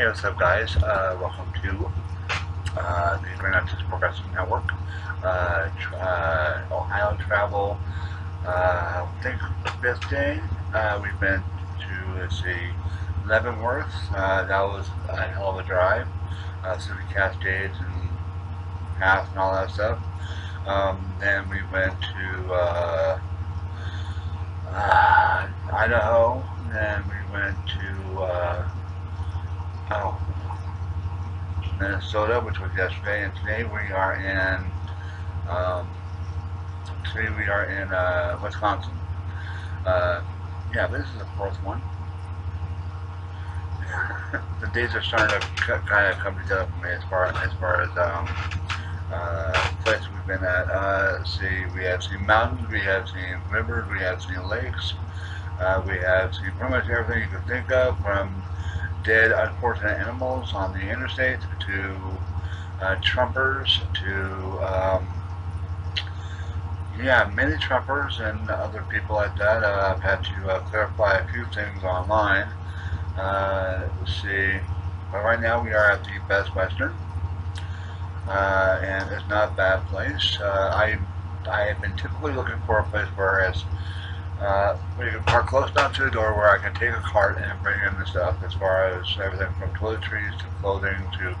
Hey, what's up, guys? Uh, welcome to uh, the Grand Artist Progressive Network. Uh, uh, Ohio travel. Uh, I think this day uh, we've been to, let's see, Leavenworth. Uh, that was a hell of a drive. Uh, through the Cascades and Pass and all that stuff. Um, then we went to uh, uh, Idaho. Then we went to oh, Minnesota, which was yesterday, and today we are in um, today we are in uh, Wisconsin. Uh, yeah, this is the fourth one. the days are starting to kind of come together for me as far as far as um, uh, places we've been at. Uh, see, we have seen mountains, we have seen rivers, we have seen lakes, uh, we have seen pretty much everything you can think of, from dead, unfortunate animals on the interstate to uh, Trumpers to um, yeah, many Trumpers and other people like that. Uh, I've had to uh, clarify a few things online. Uh, let's see. But right now we are at the Best Western uh, and it's not a bad place. Uh, I I have been typically looking for a place where it's uh, park close enough to the door where I can take a cart and bring in the stuff as far as everything from toiletries to clothing to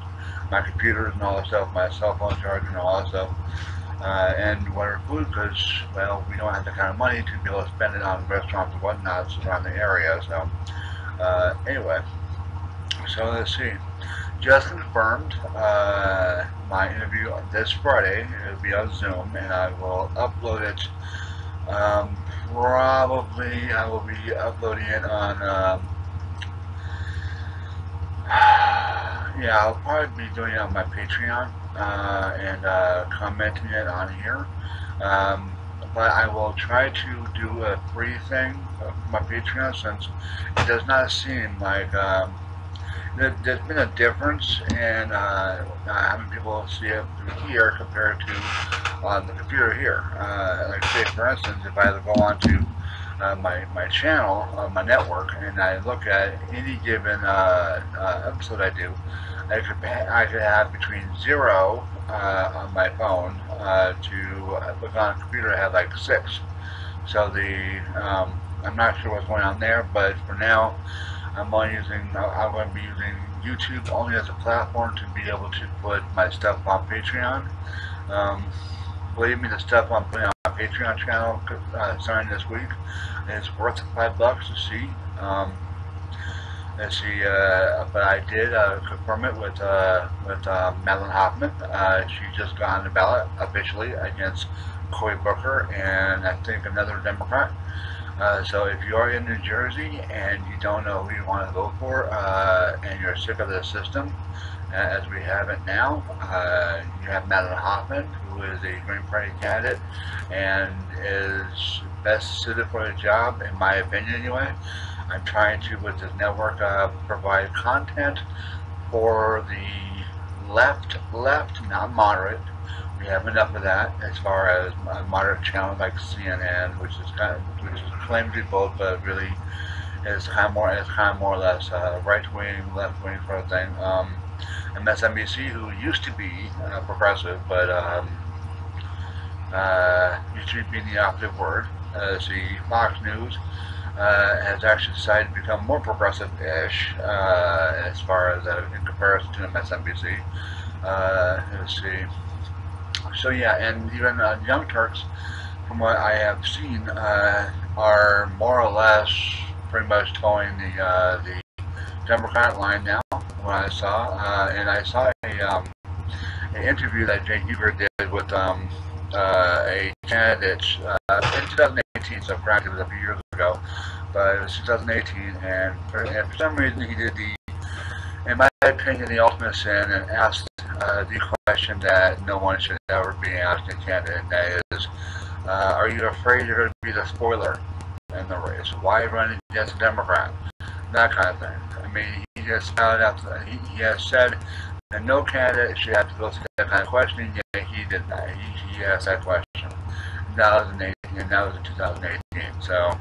my computers and all that stuff, my cell phone charger and all that stuff. Uh, and whatever food because, well, we don't have the kind of money to be able to spend it on restaurants and whatnots around the area. So, uh, anyway, so let's see just confirmed uh, my interview on this Friday. It'll be on Zoom, and I will upload it. Um, probably, I will be uploading it on. Um, yeah, I'll probably be doing it on my Patreon uh, and uh, commenting it on here. Um, but I will try to do a free thing for my Patreon since it does not seem like. Um, there, has been a difference in uh, having people see it through here compared to on the computer here. Uh, like say, for instance, if I go onto uh, my, my channel on my network and I look at any given uh, uh, episode I do, I could, I could have between zero uh, on my phone to look on a computer I have like six. So the um, I'm not sure what's going on there, but for now, I'm only using, I'm going to be using YouTube only as a platform to be able to put my stuff on Patreon. Um, believe me, the stuff I'm putting on my Patreon channel uh, starting this week is worth five bucks to see. Um, let's see, uh, but I did uh, confirm it with uh, with uh, Madelyn Hoffman. Uh, she just got on the ballot officially against Cory Booker and I think another Democrat. Uh, so if you are in New Jersey and you don't know who you want to vote for uh, and you're sick of the system, uh, as we have it now, uh, you have Madelyn Hoffman, who is a Green Party candidate and is best suited for the job, in my opinion anyway. I'm trying to, with this network, uh, provide content for the left, left, not moderate, we have enough of that as far as moderate channel like CNN, which is kind of, which is claimed to be both, but really is kind of more is kind of more or less uh, right wing, left wing sort of thing. Um, MSNBC, who used to be uh, progressive, but um, uh, used to be the opposite word. Uh, see, Fox News uh, has actually decided to become more progressive-ish uh, as far as uh, in comparison to MSNBC. Uh, let's see. So yeah, and even uh, Young Turks, from what I have seen, uh, are more or less pretty much towing the uh, the Democrat line now. What I saw, uh, and I saw a um, an interview that Jay Huber did with um, uh, a candidate uh, in 2018. So granted, it was a few years ago, but it was 2018, and for, and for some reason he did the in my opinion, the ultimate sin and asked uh, the question that no one should ever be asked in Canada, and that is, uh, are you afraid you're going to be the spoiler in the race? Why run against a Democrat? That kind of thing. I mean, he just found out, he, he has said that no candidate should have to go through that kind of questioning, yet he did that. He, he asked that question in 2018, and that was in 2018. So,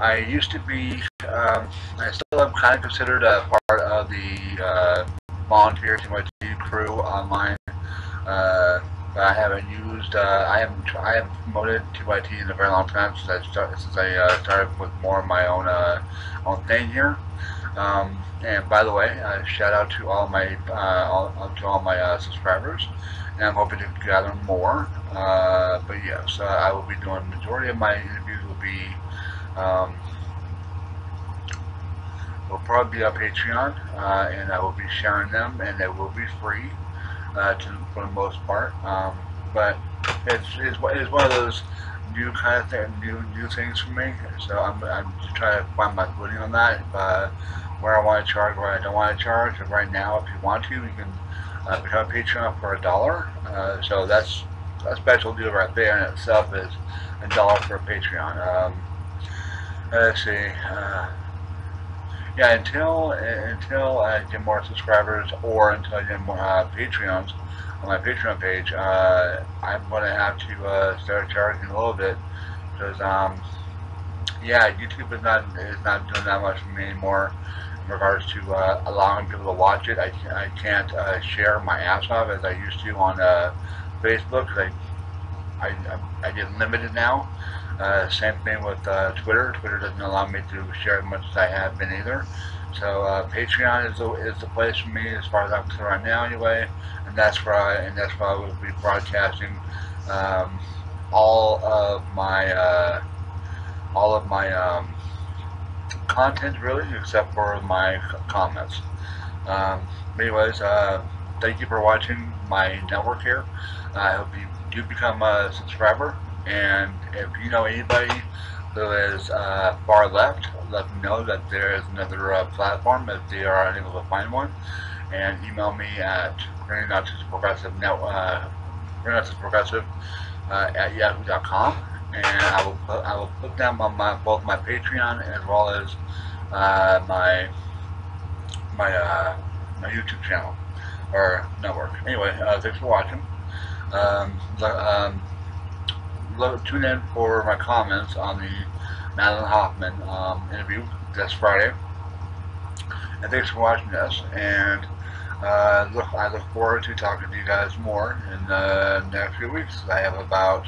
I used to be, um, I still am kind of considered a part of the uh, volunteer TYT crew online. Uh, I haven't used, uh, I haven't, I haven't promoted TYT in a very long time since I, start, since I uh, started with more of my own, uh, own thing here. Um, and by the way, uh, shout out to all my, uh, all, to all my subscribers. And I'm hoping to gather more. But yes, I will be doing majority of my interviews will be um, will probably be on Patreon, uh, and I will be sharing them, and they will be free uh, to, for the most part. Um, but it's, it's, it's one of those new kind of thing, new new things for me. So I'm, I'm trying to find my footing on that. Uh, where I want to charge, where I don't want to charge. And right now, if you want to, you can uh, become a Patreon for a dollar. Uh, so that's a special deal right there in itself is a dollar for a Patreon. Um, let's see. Uh, yeah, until until I get more subscribers or until I get more uh, Patreons on my Patreon page, uh, I'm going to have to uh, start charging a little bit because, um, yeah, YouTube is not is not doing that much for me anymore in regards to uh, allowing people to watch it. I, I can't uh, share my ass off as I used to on uh, Facebook because I, I, I get limited now. Uh, same thing with uh, Twitter. Twitter doesn't allow me to share as much as I have been either. So uh, Patreon is the, is the place for me as far as I'm concerned right now anyway, and that's where I and that's where I will be broadcasting um, all of my uh, all of my um, content really, except for my comments. Um, anyways, uh, thank you for watching my network here. I hope you do become a subscriber. And if you know anybody who is uh, far left, let them know that there is another uh, platform if they are unable to find one. And email me at progressive net, uh, progressive uh, at yahoo.com, and I will put I will put them on my both my Patreon as well as uh, my my uh, my YouTube channel or network. Anyway, uh, thanks for watching. Um, um, tune in for my comments on the Madelyn Hoffman um, interview this Friday. And thanks for watching this. And uh, look, I look forward to talking to you guys more in the next few weeks. I have about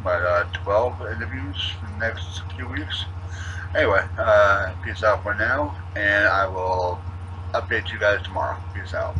about uh, 12 interviews in the next few weeks. Anyway, uh, peace out for now, and I will update you guys tomorrow. Peace out.